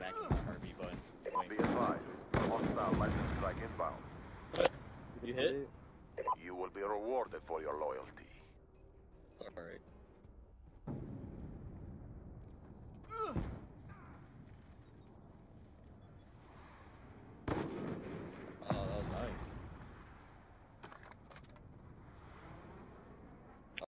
smacking the button. Be advised, hostile lightning strike inbound. You hit? You will be rewarded for your loyalty.